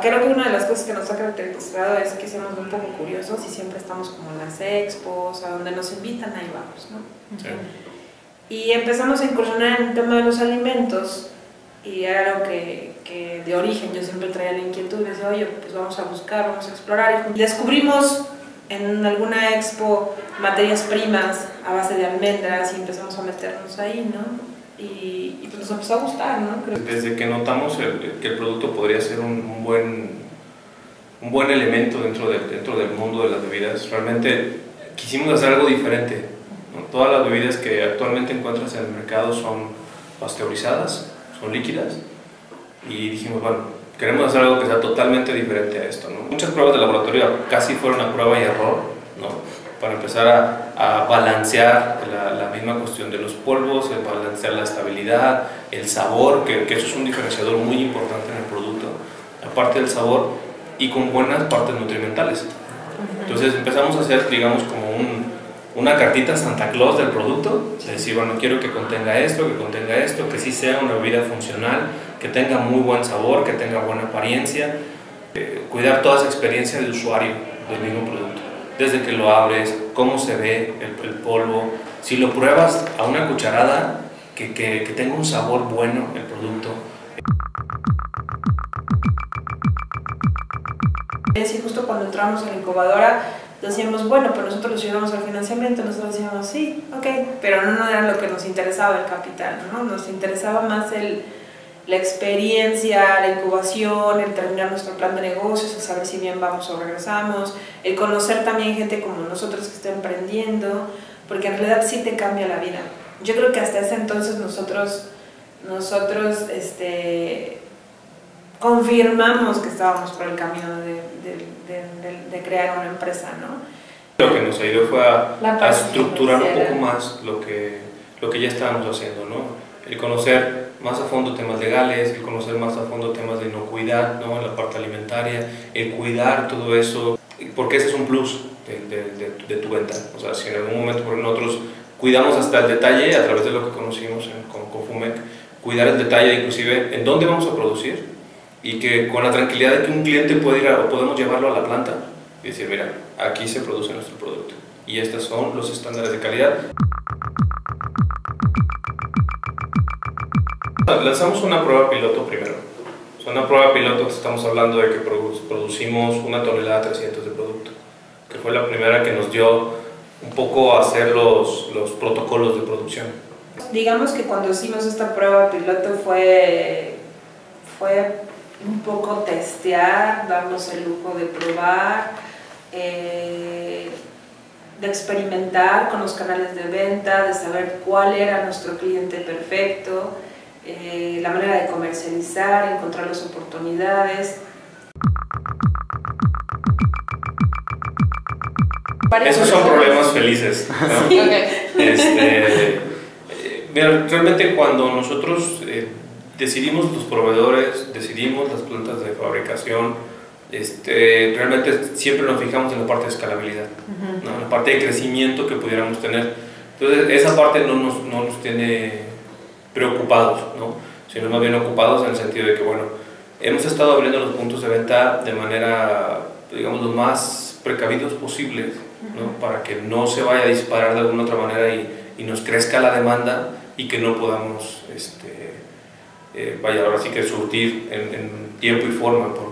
creo que una de las cosas que nos ha caracterizado es que somos un poco curiosos y siempre estamos como en las expos, a donde nos invitan, ahí vamos, ¿no? Sí. Y empezamos a incursionar en el tema de los alimentos y era algo que, que de origen yo siempre traía la inquietud, decía, oye, pues vamos a buscar, vamos a explorar. Y descubrimos en alguna expo materias primas a base de almendras y empezamos a meternos ahí, ¿no? Y, y pues nos empezó a gustar, ¿no? Creo. Desde que notamos el- que el producto podría ser un, un buen, un buen elemento dentro, de- dentro del mundo de las bebidas, realmente quisimos hacer algo diferente. ¿no? Todas las bebidas que actualmente encuentras en el mercado son pasteurizadas, son líquidas, y dijimos, bueno, queremos hacer algo que sea totalmente diferente a esto. ¿no? Muchas pruebas de laboratorio casi fueron a prueba y error. Para empezar a, balancear la, misma cuestión de los polvos, balancear la estabilidad, el sabor, que, eso es un diferenciador muy importante en el producto, aparte del sabor y con buenas partes nutrimentales. Entonces empezamos a hacer, digamos, como un, una cartita Santa Claus del producto, es decir, bueno, quiero que contenga esto, que contenga esto, que sí sea una bebida funcional, que tenga muy buen sabor, que tenga buena apariencia, eh, cuidar toda esa experiencia del usuario del mismo producto, desde que lo abres, cómo se ve el, polvo, si lo pruebas a una cucharada, que, que, que tenga un sabor bueno el producto, Es decir, justo cuando entramos a la incubadora, decíamos, bueno, pero nosotros los llevamos al financiamiento, nosotros decíamos, sí, ok, pero no, no era lo que nos interesaba el capital, ¿no? Nos interesaba más el, la experiencia, la incubación, el terminar nuestro plan de negocios, el saber si bien vamos o regresamos, el conocer también gente como nosotros que está emprendiendo, porque en realidad sí te cambia la vida. Yo creo que hasta ese entonces nosotros, nosotros, este confirmamos que estábamos por el camino de, de, de, de, crear una empresa, ¿no? Lo que nos ayudó fue a, a estructurar un poco más lo que, lo que ya estábamos haciendo, ¿no? El conocer más a fondo temas legales, el conocer más a fondo temas de inocuidad, ¿no? En la parte alimentaria, el cuidar todo eso, porque ese es un plus de, de, de, de tu venta. O sea, si en algún momento por nosotros cuidamos hasta el detalle a través de lo que conocimos en, con, con Fumec, cuidar el detalle inclusive en dónde vamos a producir y que con la tranquilidad de que un cliente puede ir a, o podemos llevarlo a la planta y decir, mira, aquí se produce nuestro producto y estos son los estándares de calidad. Lanzamos una prueba piloto primero. O sea, una prueba piloto, estamos hablando de que produ- producimos una tonelada 300 de producto, que fue la primera que nos dio un poco a hacer los, los protocolos de producción. Digamos que cuando hicimos esta prueba piloto fue, fue un poco testear, darnos el lujo de probar, eh, de experimentar con los canales de venta, de saber cuál era nuestro cliente perfecto, eh, la manera de comercializar, encontrar las oportunidades. Esos son problemas felices. ¿no? Este, eh, mira, realmente cuando nosotros eh, decidimos los proveedores, decidimos las plantas de fabricación, este, realmente siempre nos fijamos en la parte de escalabilidad, ¿no? en la parte de crecimiento que pudiéramos tener. Entonces, esa parte no nos, no nos tiene preocupados, ¿no? sino más bien ocupados en el sentido de que, bueno, hemos estado abriendo los puntos de venta de manera, digamos, lo más precavidos posibles, ¿no? para que no se vaya a disparar de alguna otra manera y, y nos crezca la demanda y que no podamos, este, eh, vaya, ahora sí que surtir en, en tiempo y forma por